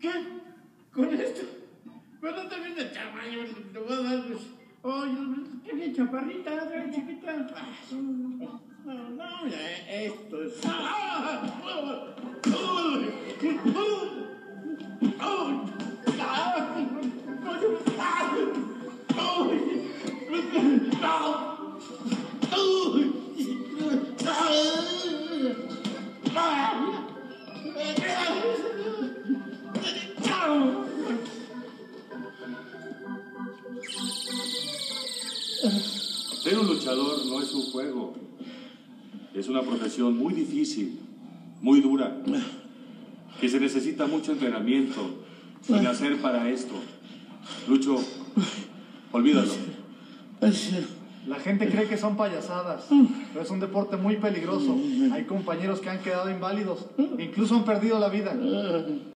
¿Qué? ¿Con esto? Pero también de tamaño, te voy a dar, pues. Oye, qué bien chaparrita, chiquita. No, no, esto es. Ser un luchador no es un juego. Es una profesión muy difícil, muy dura, que se necesita mucho entrenamiento y nacer para esto. Lucho, olvídalo. La gente cree que son payasadas, pero es un deporte muy peligroso. Hay compañeros que han quedado inválidos, incluso han perdido la vida.